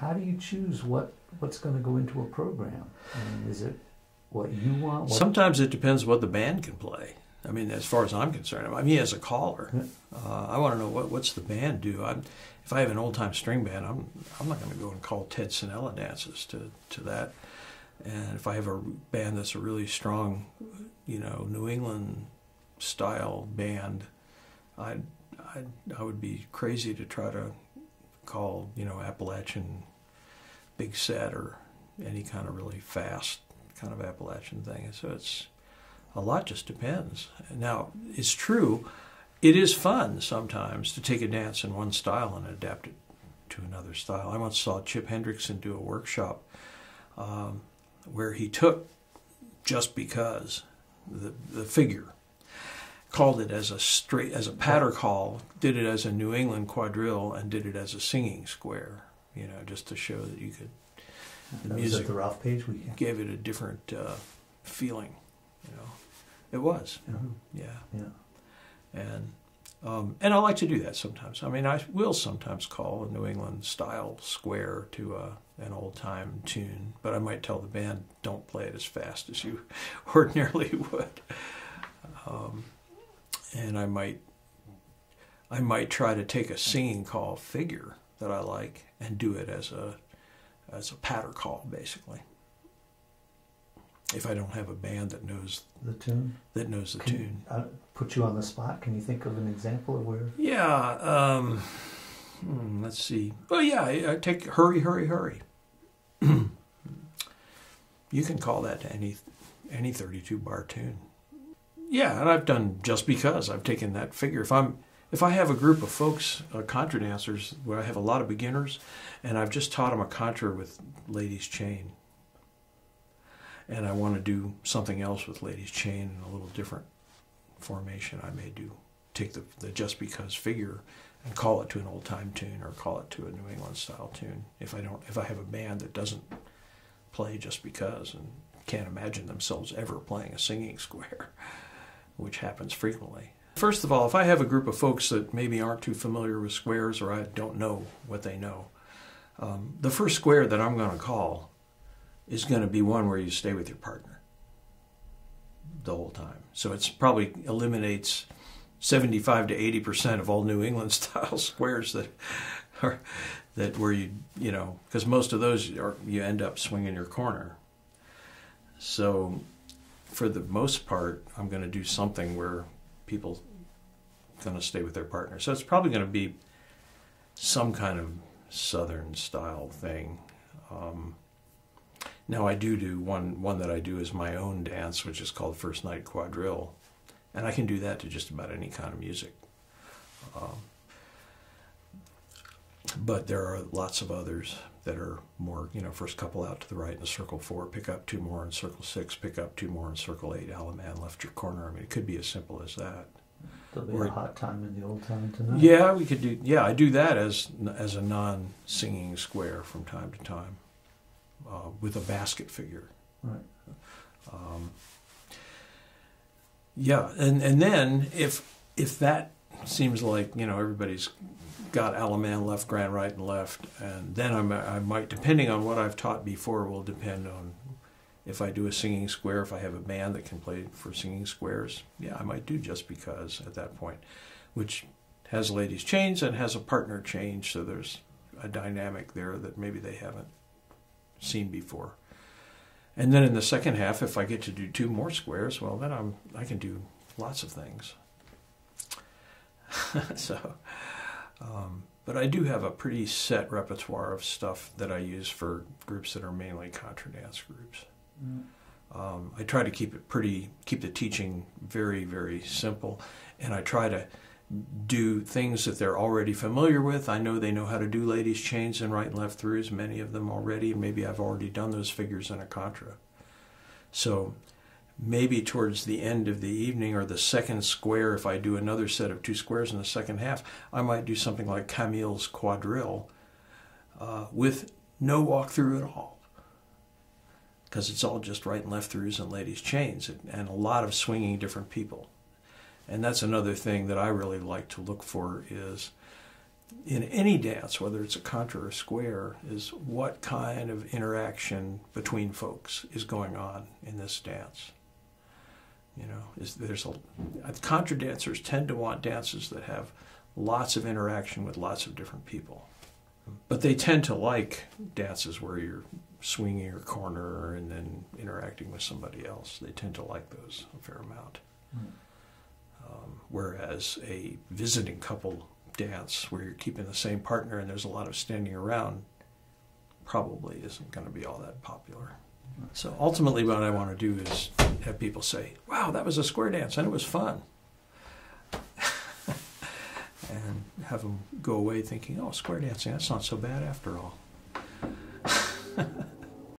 how do you choose what what's going to go into a program? I mean, is it what you want? What Sometimes it depends what the band can play. I mean, as far as I'm concerned, I mean, as a caller, Yeah. uh, I want to know what what's the band do. I'm, if I have an old time string band, I'm I'm not going to go and call Ted Sannella dances to to that. And if I have a band that's a really strong, you know, New England style band, I I I would be crazy to try to call you know Appalachian big set or any kind of really fast kind of Appalachian thing. So it's a lot just depends. Now it's true, it is fun sometimes to take a dance in one style and adapt it to another style. I once saw Chip Hendrickson do a workshop um, where he took just because the the figure called it as a straight as a patter call, did it as a New England quadrille, and did it as a singing square. You know, just to show that you could the that music the Ralph Page weekend. gave it a different uh, feeling. You know, it was. Mhm. Yeah, Yeah. and um, and I like to do that sometimes. I mean, I will sometimes call a New England style square to a, an old time tune, but I might tell the band don't play it as fast as you ordinarily would. Um, and I might I might try to take a singing call figure that I like and do it as a as a patter call, basically. If I don't have a band that knows The tune. that knows the Can- tune. Uh, put you on the spot. Can you think of an example of where? Yeah. Um, hmm, let's see. Well, yeah. I, I take hurry, hurry, hurry. you can call that to any any thirty-two bar tune. Yeah, and I've done just because I've taken that figure. If I'm if I have a group of folks, uh, contra dancers, where I have a lot of beginners, and I've just taught them a contra with Ladies Chain, and I want to do something else with Ladies Chain in a little different formation, I may do take the, the just because figure and call it to an old time tune or call it to a New England style tune. If I don't, if I have a band that doesn't play just because and can't imagine themselves ever playing a singing square, which happens frequently. First of all, if I have a group of folks that maybe aren't too familiar with squares or I don't know what they know, um, the first square that I'm going to call is going to be one where you stay with your partner the whole time. So it's probably eliminates 75 to 80 percent of all New England style squares that are that where you you know because most of those are you end up swinging your corner. So for the most part, I'm going to do something where people going to stay with their partner. So it's probably going to be some kind of southern style thing. Um, now I do do one one that I do is my own dance, which is called First Night Quadrille, and I can do that to just about any kind of music. Um, but there are lots of others that are more, you know, first couple out to the right in the circle four, pick up two more in circle six, pick up two more in circle eight, Allemande left your corner. I mean, it could be as simple as that. There'll be Or- a hot time in the old time tonight. Yeah, we could do. Yeah, I do that as as a non-singing square from time to time, uh, with a basket figure. Right. Um, yeah, and and then if if that seems like you know everybody's got Allemande left, grand, right, and left, and then I'm, I might, depending on what I've taught before, will depend on if I do a singing square. If I have a band that can play for singing squares, yeah, I might do just because at that point, which has ladies change and has a partner change, so there's a dynamic there that maybe they haven't seen before. And then in the second half, if I get to do two more squares, well, then I'm I can do lots of things. so, um, but I do have a pretty set repertoire of stuff that I use for groups that are mainly contra dance groups. Mm. Um, I try to keep it pretty, keep the teaching very, very simple, and I try to do things that they're already familiar with. I know they know how to do ladies' chains and right and left throughs, many of them already, maybe I've already done those figures in a contra. So maybe towards the end of the evening or the second square, if I do another set of two squares in the second half, I might do something like Camille's quadrille uh, with no walkthrough at all because it's all just right and left throughs and ladies' chains and a lot of swinging different people. And that's another thing that I really like to look for is in any dance, whether it's a contra or square, is what kind of interaction between folks is going on in this dance. You know, is there's a contra dancers tend to want dances that have lots of interaction with lots of different people, but they tend to like dances where you're swinging your corner and then interacting with somebody else. They tend to like those a fair amount. Mm. Um, whereas a visiting couple dance where you're keeping the same partner and there's a lot of standing around probably isn't going to be all that popular. So ultimately, what I want to do is have people say, "Wow, that was a square dance and it was fun," and have them go away thinking, "Oh, square dancing—that's not so bad after all."